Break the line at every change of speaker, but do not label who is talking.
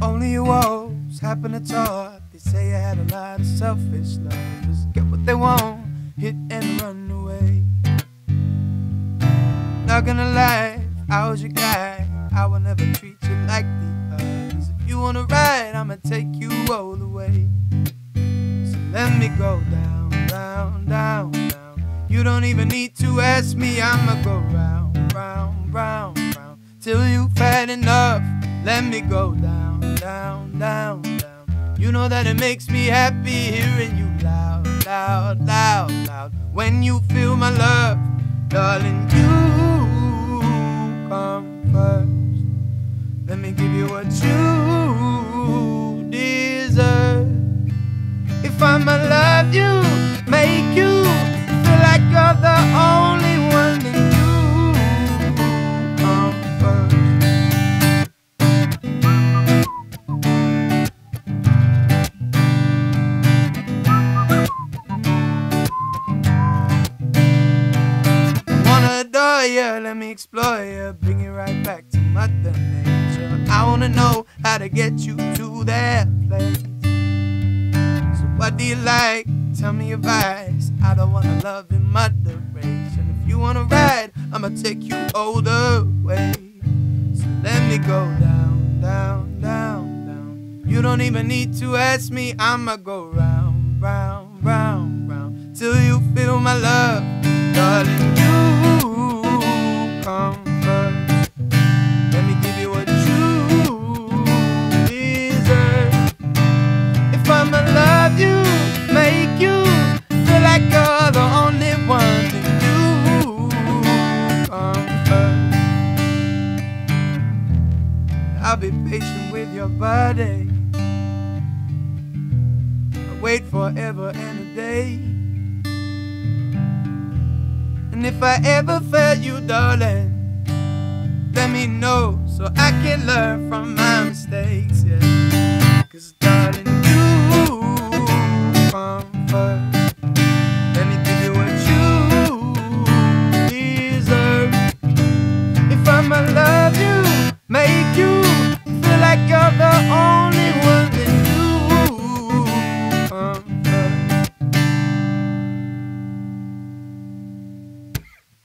only your woes happen to talk. They say I had a lot of selfish lovers. Get what they want, hit and run away. Not gonna lie, if I was your guy. I would never treat you like the others. If you wanna ride, I'ma take you all the way. So let me go down. You don't even need to ask me, I'ma go round, round, round, round. Till you've had enough, let me go down down, down, down. You know that it makes me happy hearing you loud, loud, loud, loud. When you feel my love, darling, you come first. Let me give you what you deserve. If I'ma love you, yeah, let me explore you, bring it right back to Mother Nature. I wanna know how to get you to that place. So what do you like? Tell me your advice. I don't wanna love in moderation. If you wanna ride, I'ma take you all the way. So let me go down, down, down, down. You don't even need to ask me, I'ma go round, round, round, round till you feel my love, I'll be patient with your body. I wait forever and a day. And if I ever fail you, darling, let me know so I can learn from my mistakes. Yeah. Cause darling,